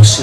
老师，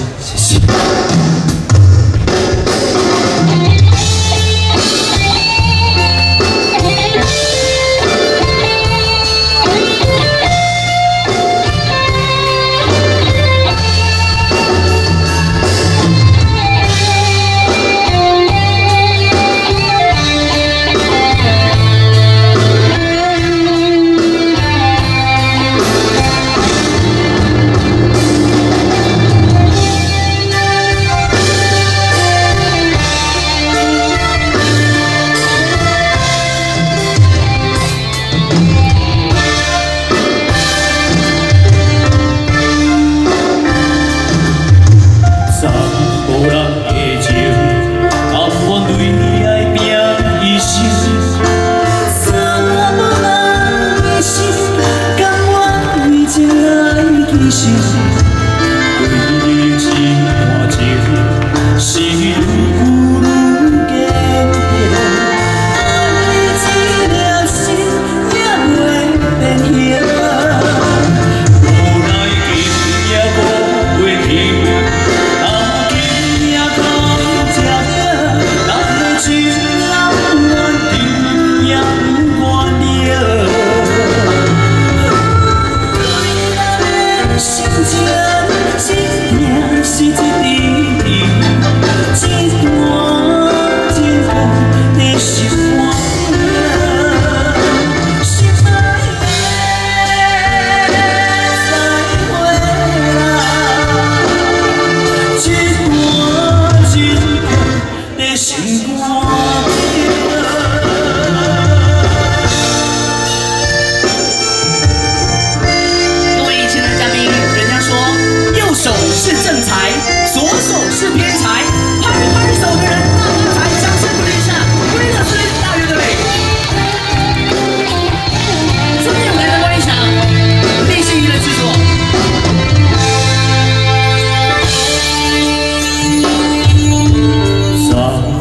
幸福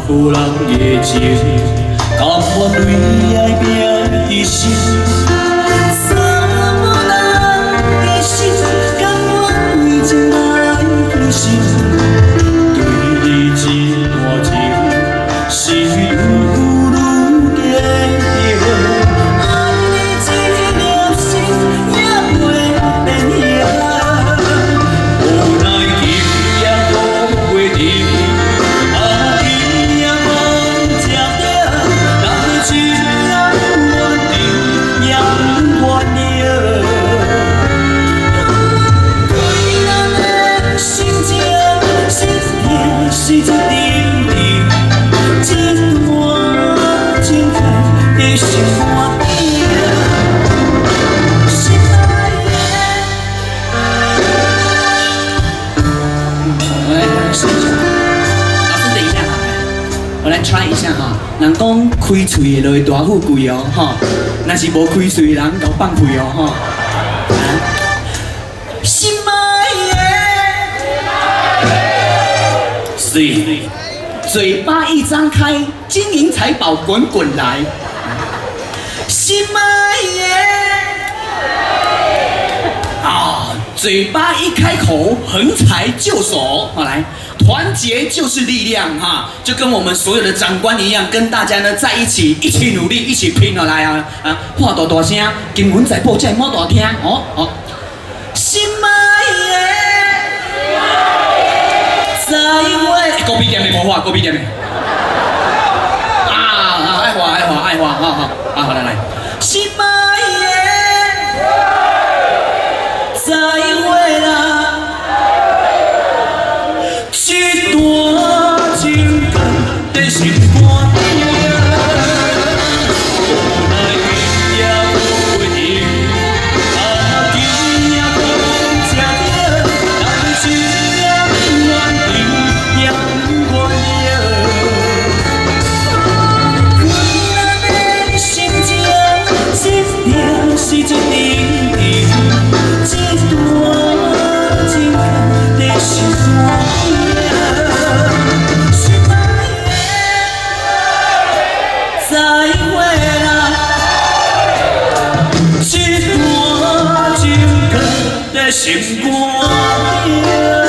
三无人的情，甘愿为爱拼一生。我来 try 一下哈。人讲开喙的就会大富贵哦，哈，那是无开喙的人搞放屁哦，哈。啊的，心爱的。是，嘴巴一张开，金银财宝滚滚来。心爱啊，嘴巴一开口，横财就手。好来，团结就是力量哈，就跟我们所有的长官一样，跟大家呢在一起，一起努力，一起拼了来啊啊！话大大声，经文在报，在莫大听哦哦。的，心爱的，再会。高比点没魔话，高比点没。啊啊，爱华爱华爱华，好好啊，好来来。心爱心肝